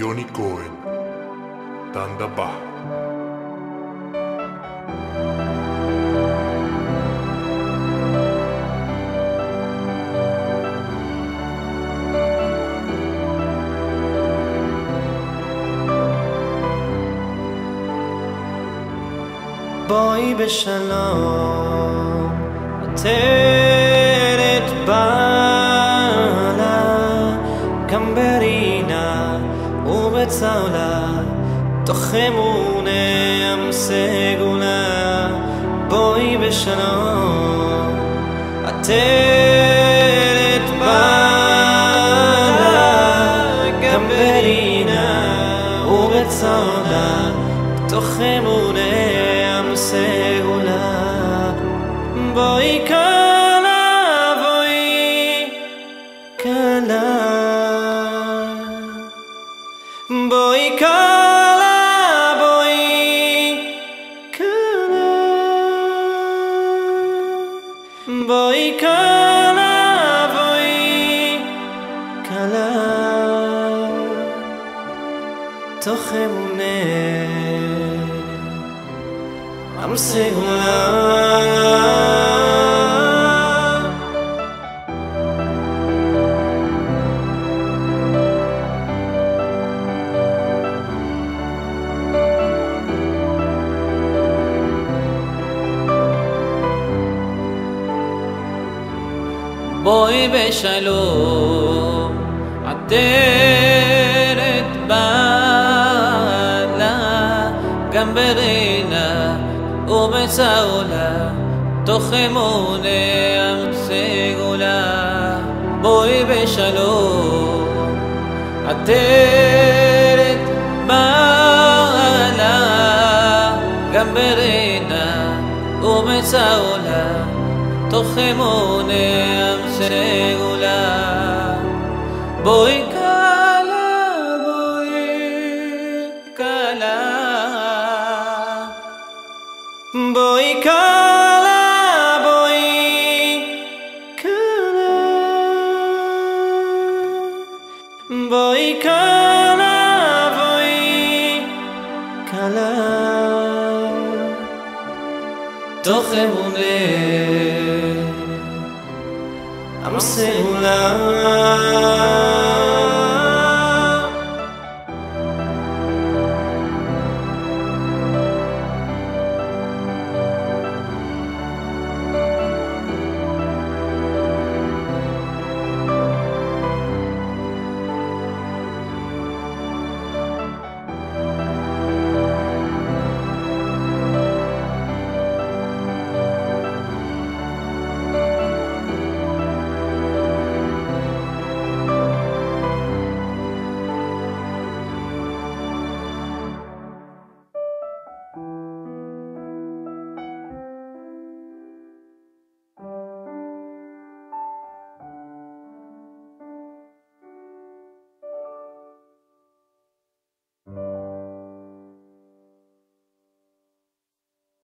יוני כהן, טנדה בה. בואי בשלום, עטרת ובצהלה, תוך אמוני ים סגולה. בואי בשלום, עטרת בעלה, גם ברינה ובצהלה, תוך אמוני ים סגולה. בואי כלה, בואי כלה, בואי כלה. בואי כלה, בואי כלה. תוך אמונה עם סגולה בואי בשלום, עטרת בעלה, גם ברינה ובצהולה, תוך אמוני ים סגולה. בואי בשלום, עטרת בעלה, גם ברינה ובצהולה, תוך אמוני ים সেগুলা বই কালা বই কালা বই কালা বই কালা বই কালা বই কালা তোকে মনে Rasulullah